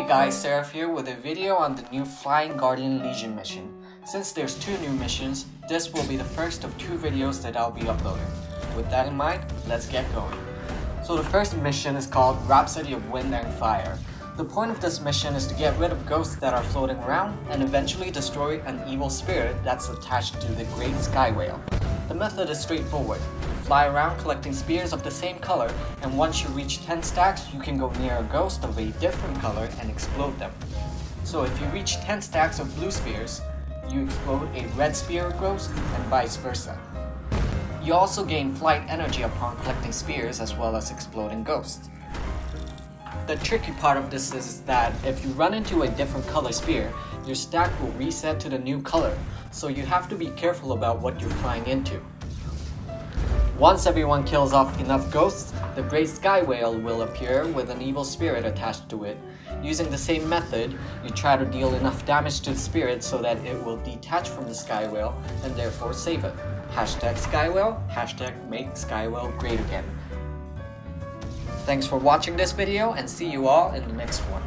Hey guys, Seraph here with a video on the new Flying Guardian Legion mission. Since there's two new missions, this will be the first of two videos that I'll be uploading. With that in mind, let's get going. So the first mission is called Rhapsody of Wind and Fire. The point of this mission is to get rid of ghosts that are floating around and eventually destroy an evil spirit that's attached to the Great Sky Whale. The method is straightforward. Fly around collecting spears of the same color, and once you reach 10 stacks, you can go near a ghost of a different color and explode them. So if you reach 10 stacks of blue spears, you explode a red spear ghost and vice versa. You also gain flight energy upon collecting spears as well as exploding ghosts. The tricky part of this is that if you run into a different color spear, your stack will reset to the new color, so you have to be careful about what you're flying into. Once everyone kills off enough ghosts, the Great Sky Whale will appear with an evil spirit attached to it. Using the same method, you try to deal enough damage to the spirit so that it will detach from the Sky Whale and therefore save it. Hashtag Sky Whale, hashtag make Sky Whale great again. Thanks for watching this video and see you all in the next one.